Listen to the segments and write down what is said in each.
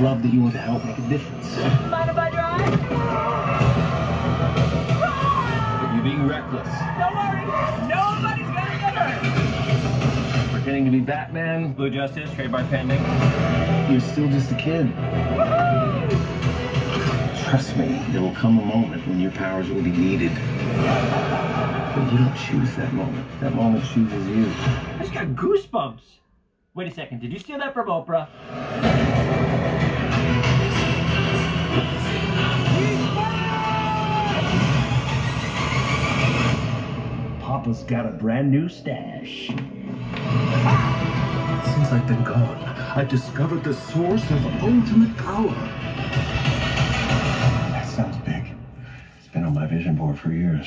love that you want to help make a difference. Mind if I drive? You're being reckless. Don't worry, nobody's gonna get hurt. Pretending to be Batman. Blue Justice, trademark pending. You're still just a kid. Trust me, there will come a moment when your powers will be needed. But you don't choose that moment. That moment chooses you. I just got goosebumps. Wait a second, did you steal that from Oprah? Papa's got a brand new stash. Since I've been gone, I've discovered the source of ultimate power. That sounds big. It's been on my vision board for years.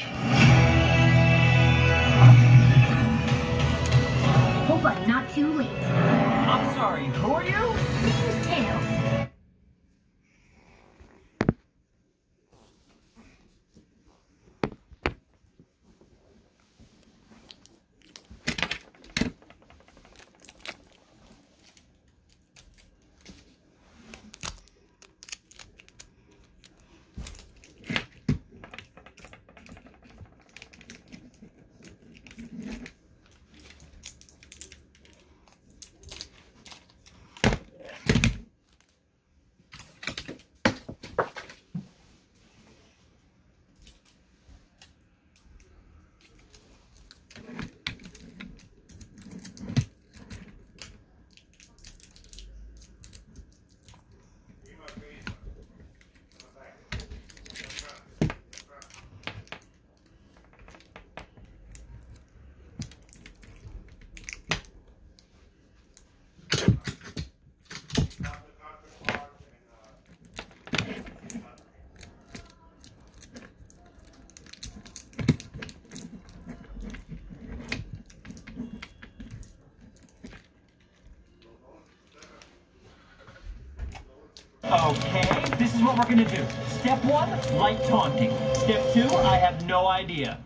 Okay, this is what we're gonna do. Step one, light taunting. Step two, I have no idea.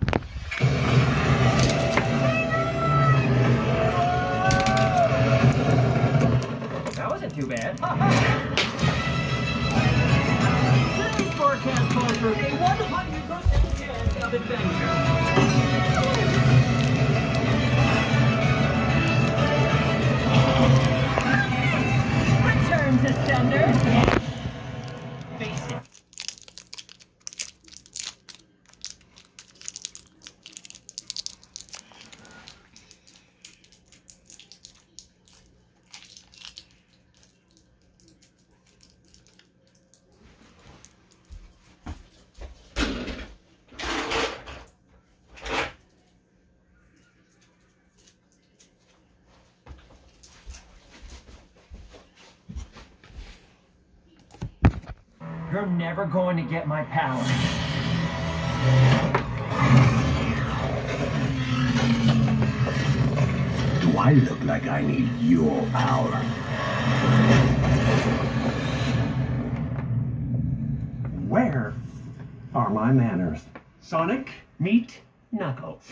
That wasn't too bad. Today's forecast calls for a 100% chance of adventure. You're never going to get my power. Do I look like I need your power? Where are my manners? Sonic, meet Knuckles.